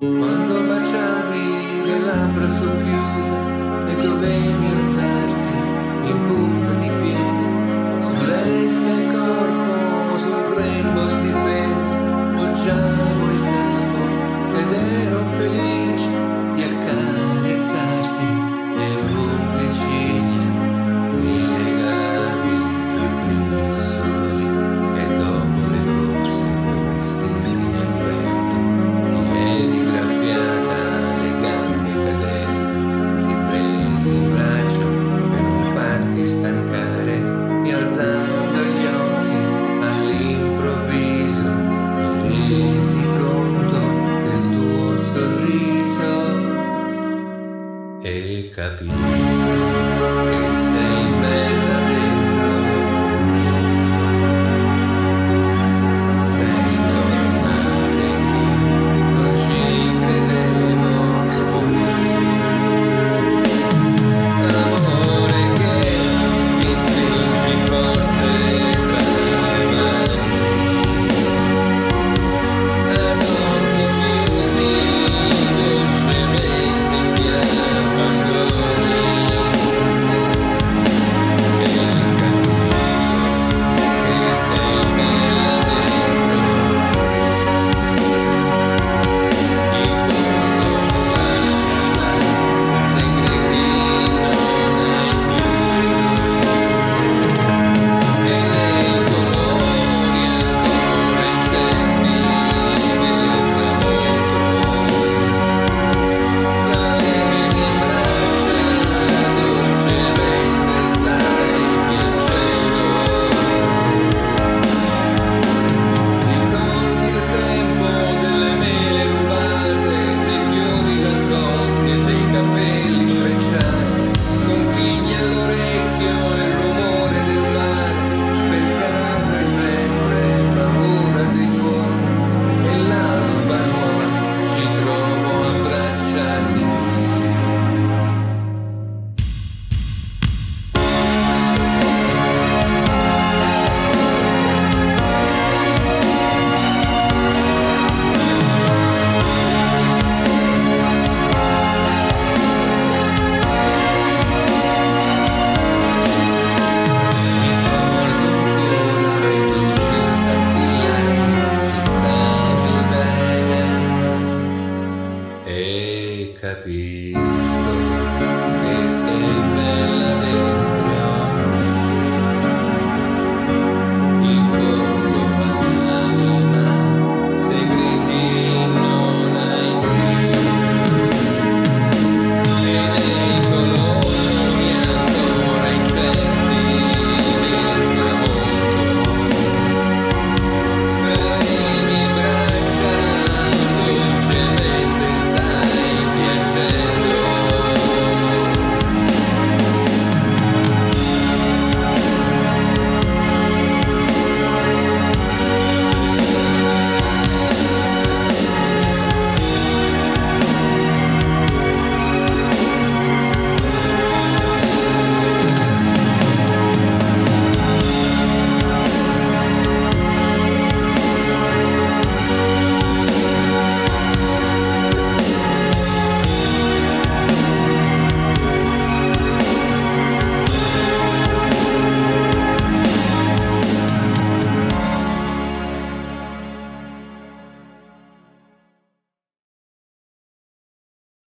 Mm-hmm. Hecatis.